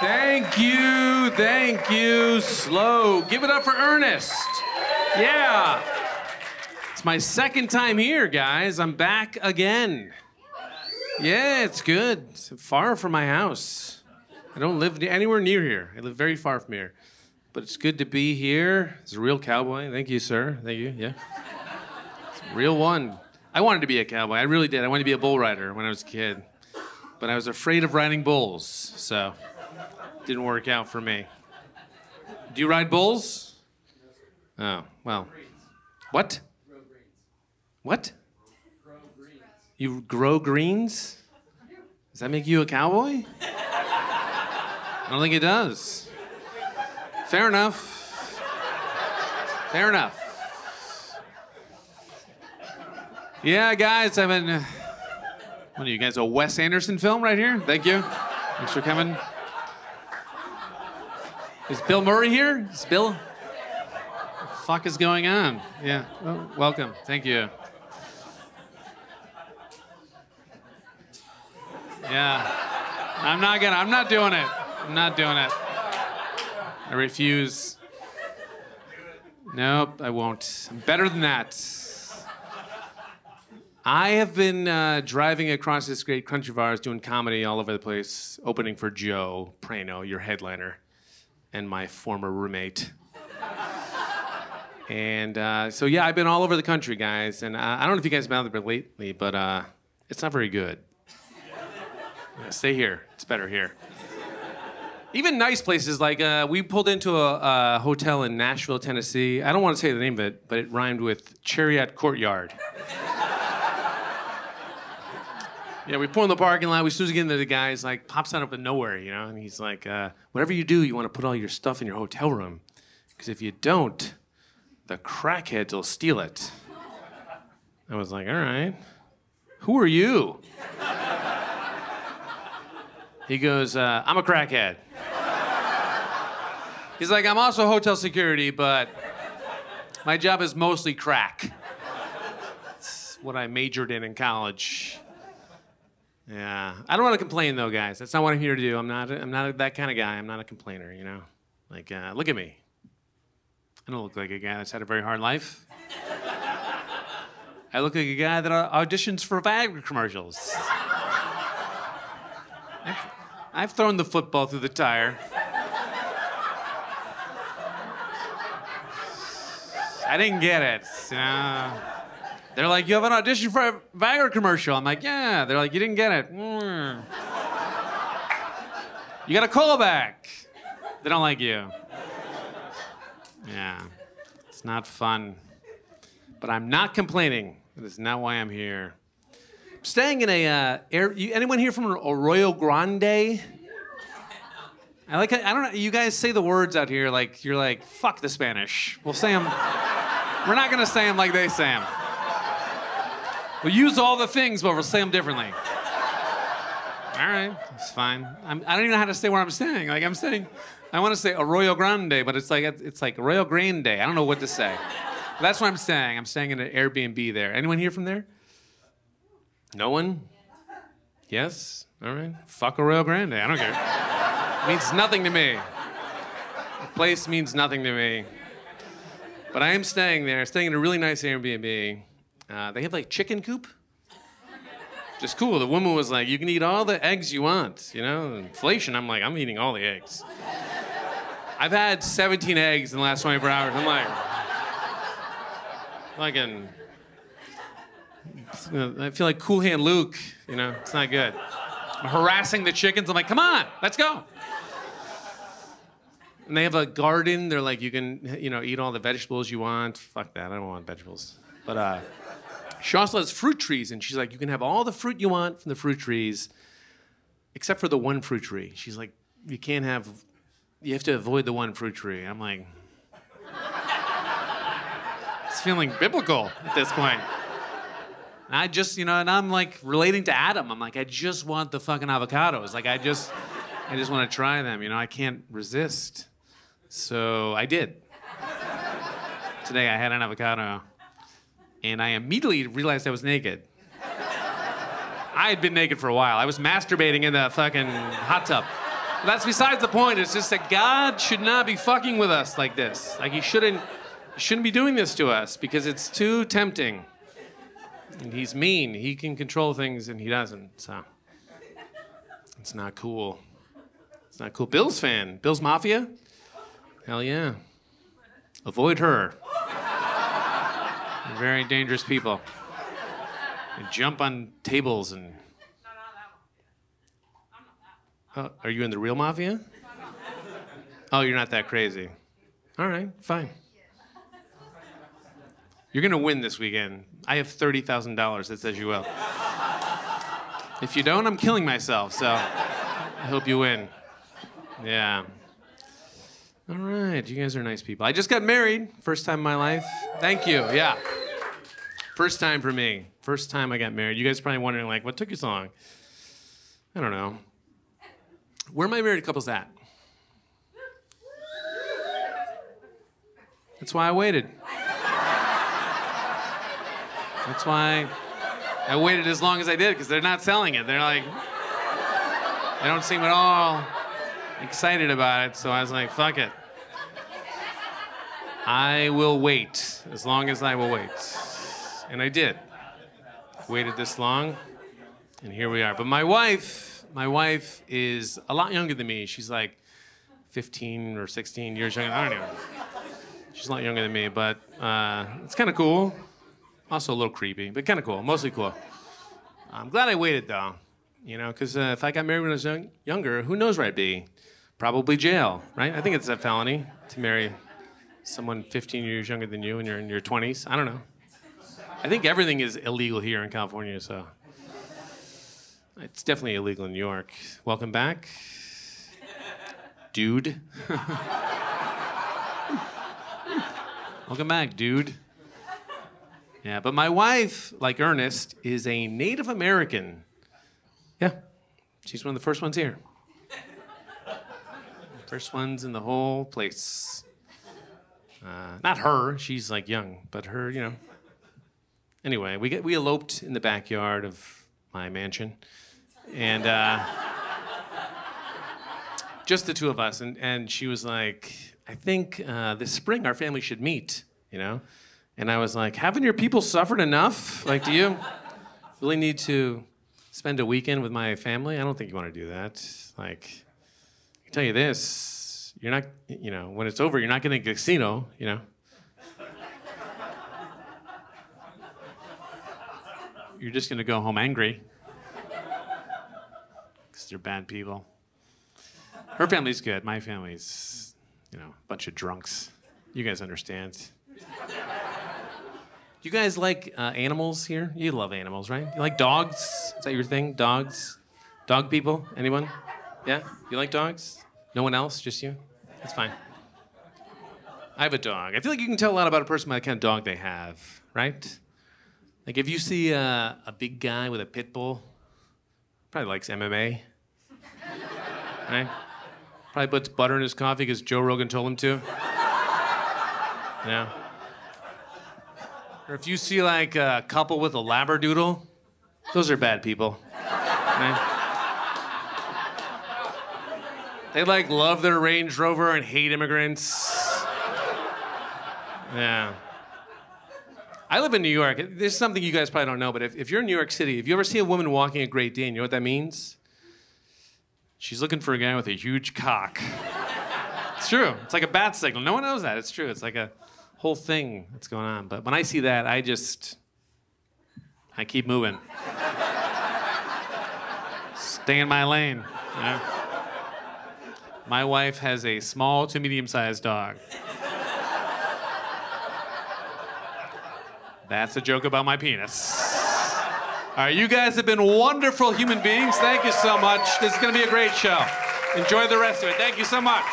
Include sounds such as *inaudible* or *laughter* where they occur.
Thank you, thank you. Slow. Give it up for Ernest. Yeah. It's my second time here, guys. I'm back again. Yeah, it's good. It's far from my house. I don't live anywhere near here. I live very far from here. But it's good to be here. It's a real cowboy. Thank you, sir. Thank you. Yeah. It's a real one. I wanted to be a cowboy. I really did. I wanted to be a bull rider when I was a kid. But I was afraid of riding bulls, so didn't work out for me. Do you ride bulls? Oh, well. What? What? You grow greens? Does that make you a cowboy? I don't think it does. Fair enough. Fair enough. Yeah, guys, I've been. Uh, What are you guys? A Wes Anderson film right here? Thank you. Thanks for coming. Is Bill Murray here? Is Bill? What the fuck is going on? Yeah. Well, welcome. Thank you. Yeah. I'm not gonna. I'm not doing it. I'm not doing it. I refuse. Nope, I won't. I'm better than that. I have been uh, driving across this great country of ours, doing comedy all over the place, opening for Joe Prano, your headliner, and my former roommate. *laughs* and uh, so, yeah, I've been all over the country, guys. And uh, I don't know if you guys have been out there lately, but uh, it's not very good. Yeah, stay here. It's better here. Even nice places like uh, we pulled into a, a, hotel in Nashville, Tennessee. I don't want to say the name of it, but it rhymed with Chariot Courtyard. Yeah, we pull in the parking lot. We soon as get into the guy, he's like pops out of nowhere, you know, and he's like, uh, "Whatever you do, you want to put all your stuff in your hotel room, because if you don't, the crackheads will steal it." I was like, "All right, who are you?" He goes, uh, I'm a crackhead. He's like, I'm also hotel security, but my job is mostly crack. It's what I majored in in college. Yeah, I don't want to complain though, guys. That's not what I'm here to do. I'm not. I'm not that kind of guy. I'm not a complainer. You know, like uh, look at me. I don't look like a guy that's had a very hard life. *laughs* I look like a guy that auditions for Viagra commercials. I've thrown the football through the tire. I didn't get it. They're like, you have an audition for a Viagra commercial. I'm like, yeah. They're like, you didn't get it. Mm. You got a callback. They don't like you. Yeah, it's not fun. But I'm not complaining. That is not why I'm here I'm staying in a uh, air. You, anyone here from Arroyo Grande? I like. I don't know. You guys say the words out here like you're like fuck the Spanish. We'll say them. We're not gonna say them like they say them. We'll use all the things, but we'll say them differently. All right, it's fine. I'm, I do not even know how to say where I'm saying. Like I'm saying, I want to say Arroyo Grande, but it's like it's like Arroyo Grande. I don't know what to say. But that's what I'm saying. I'm staying in an Airbnb there. Anyone here from there? No one? Yes? All right. Fuck Arroyo Grande. I don't care. it means nothing to me. The place means nothing to me. But I am staying there, staying in a really nice Airbnb. Uh, they have like chicken coop. Just cool. The woman was like, "You can eat all the eggs you want." You know, inflation. I'm like, I'm eating all the eggs. I've had 17 eggs in the last 24 hours. I'm like, fucking I feel like Cool Hand Luke, you know, it's not good. I'm harassing the chickens. I'm like, come on, let's go. And they have a garden. They're like, you can, you know, eat all the vegetables you want. Fuck that. I don't want vegetables. But uh, she also has fruit trees, and she's like, you can have all the fruit you want from the fruit trees, except for the one fruit tree. She's like, you can't have, you have to avoid the one fruit tree. I'm like, *laughs* it's feeling biblical at this point. And I just, you know, and I'm like relating to Adam. I'm like, I just want the fucking avocados. Like, I just, I just want to try them. You know, I can't resist. So I did. Today I had an avocado, and I immediately realized I was naked. I had been naked for a while. I was masturbating in the fucking hot tub. That's besides the point. It's just that God should not be fucking with us like this. Like he shouldn't shouldn't be doing this to us because it's too tempting. And he's mean. He can control things and he doesn't. So it's not cool. It's not cool. Bills fan. Bills Mafia? Hell yeah. Avoid her. Very dangerous people. They jump on tables and. Oh, are you in the real mafia? Oh, you're not that crazy. All right, fine. You're gonna win this weekend. I have thirty thousand dollars that says you will. If you don't, I'm killing myself. So I hope you win. Yeah. All right, you guys are nice people. I just got married, first time in my life. Thank you. Yeah. First time for me. First time I got married. You guys probably wondering, like, what took you so long? I don't know. Where are my married couples at? That's why I waited. That's why I waited as long as I did, because they're not selling it. They're like, they don't seem at all excited about it, so I was like, fuck it. I will wait as long as I will wait. And I did. Waited this long, and here we are. But my wife, my wife is a lot younger than me. She's like 15 or 16 years younger. I don't know. She's a lot younger than me, but uh, it's kind of cool. Also a little creepy, but kind of cool. Mostly cool. I'm glad I waited though, you know, because uh, if I got married when I was young, younger, who knows where I'd be? Probably jail, right? I think it's a felony to marry someone 15 years younger than you and you're in your 20s. I don't know. I think everything is illegal here in California, so it's definitely illegal in New York. Welcome back, dude. *laughs* Welcome back, dude. Yeah, but my wife, like Ernest, is a Native American. Yeah, she's one of the first ones here. First ones in the whole place. Uh, not her, she's like young, but her, you know. Anyway, we get we eloped in the backyard of my mansion, and uh, just the two of us. And and she was like, "I think uh, this spring our family should meet," you know. And I was like, "Haven't your people suffered enough? Like, do you really need to spend a weekend with my family? I don't think you want to do that. Like." Can tell you this, you're not, you know, when it's over, you're not getting a casino, you know. You're just gonna go home angry. Because they're bad people. Her family's good. My family's, you know, a bunch of drunks. You guys understand. You guys like uh, animals here? You love animals, right? You like dogs? Is that your thing? Dogs? Dog people? Anyone? Yeah? You like dogs? No one else? Just you? That's fine. I have a dog. I feel like you can tell a lot about a person by the kind of dog they have, right? Like if you see a, a big guy with a pit bull, probably likes MMA, *laughs* right? Probably puts butter in his coffee because Joe Rogan told him to. Yeah. Or if you see like a couple with a labradoodle, those are bad people. Right? They like love their Range Rover and hate immigrants. Yeah. I live in New York. There's something you guys probably don't know, but if, if you're in New York City, if you ever see a woman walking a Great Dane, you know what that means? She's looking for a guy with a huge cock. It's true. It's like a bat signal. No one knows that. It's true. It's like a whole thing that's going on. But when I see that, I just, I keep moving. Stay in my lane. My wife has a small to medium sized dog. That's a joke about my penis. All right, you guys have been wonderful human beings. Thank you so much. This is going to be a great show. Enjoy the rest of it. Thank you so much.